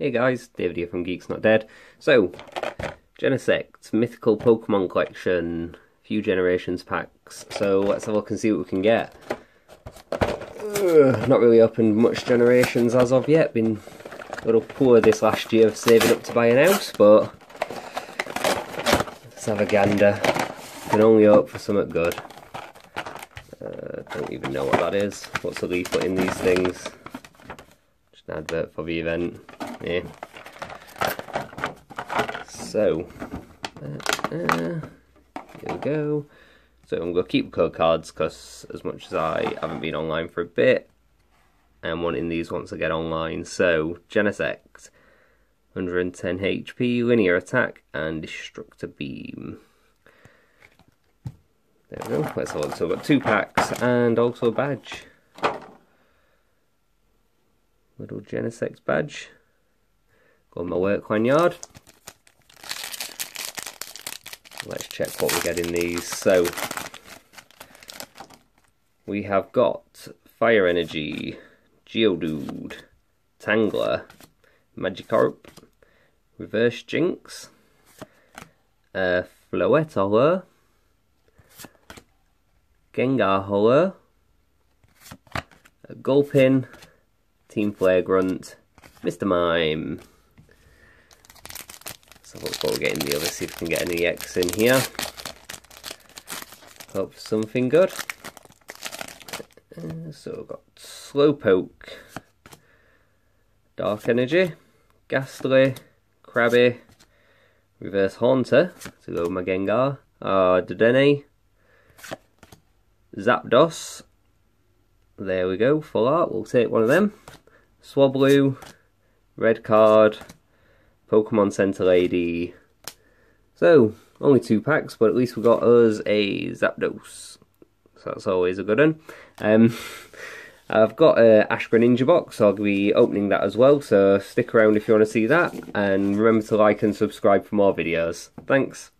Hey guys, David here from Geeks Not Dead. So, Genesect, Mythical Pokemon Collection, few generations packs. So let's have a look and see what we can get. Not really opened much generations as of yet. Been a little poor this last year of saving up to buy an house, but let's have a gander. Can only hope for something good. Uh, don't even know what that is. What's the leaflet in these things? Just an advert for the event. Yeah. So, uh, uh, here we go. So I'm going to keep code cards because as much as I haven't been online for a bit, I'm wanting these once I get online. So, Genesect, 110 HP, linear attack, and destructor beam. There we go. Let's have So I've got two packs and also a badge. Little Genesect badge. Got my work lanyard. Let's check what we get in these. So, we have got Fire Energy, Geodude, Tangela, Magikarp, Reverse Jynx, uh, Floetala, Gengar Holo, Gulpin, Team Flare Grunt, Mr. Mime. So we'll get in the other, see if we can get any X in here. Hope for something good. Uh, so we've got Slowpoke, Dark Energy, Gastly, Krabby, Reverse Haunter, to go with my Gengar, uh, Dedenne, Zapdos, there we go, full art, we'll take one of them, Swablu, Red Card, Pokemon Center Lady. So, only two packs, but at least we got us a Zapdos. So that's always a good one. Um, I've got a Ash Greninja box, so I'll be opening that as well, so stick around if you want to see that, and remember to like and subscribe for more videos. Thanks.